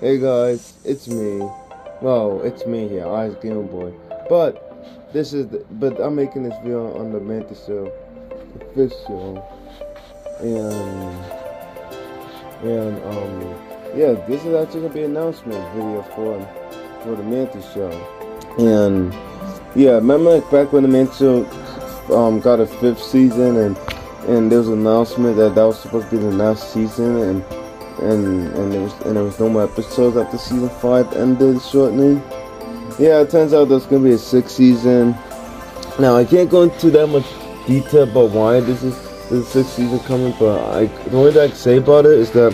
Hey guys, it's me. Well, it's me here, Ice Game Boy. But this is, the, but I'm making this video on the Manty Show, Show, and and um yeah, this is actually gonna be an announcement video for for the Manty Show, and yeah, remember back when the Manty Show um got a fifth season and and there was an announcement that that was supposed to be the last season and and and there was and there was no more episodes after season five ended shortly. Yeah, it turns out there's gonna be a sixth season. Now I can't go into that much detail about why this is the sixth season coming, but I the only thing I can say about it is that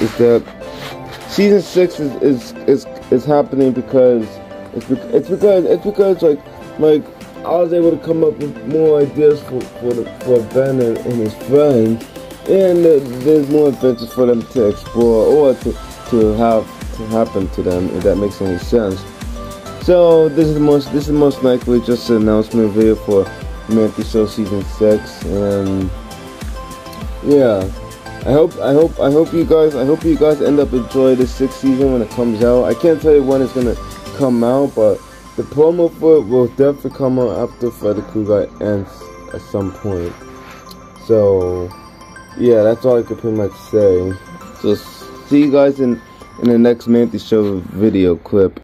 is that season six is is is, is happening because it's, it's because it's because like like I was able to come up with more ideas for for, the, for Ben and, and his friends and uh, there's more adventures for them to explore or to, to have to happen to them if that makes any sense. So this is most this is most likely just an announcement video for Manty Show season six and yeah. I hope I hope I hope you guys I hope you guys end up enjoying the sixth season when it comes out. I can't tell you when it's gonna come out, but the promo for it will definitely come out after Freddy Krueger ends at some point. So yeah, that's all I could pretty much say. So see you guys in in the next Manty Show video clip.